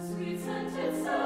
sweet scented